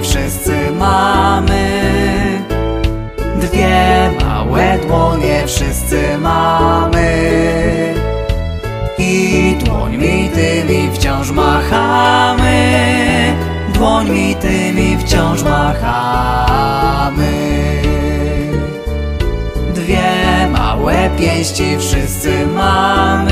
wszyscy mamy. Dwie małe dłonie wszyscy mamy. I dłońmi tymi wciąż machamy. Dłońmi tymi wciąż machamy. Dwie małe pięści wszyscy mamy.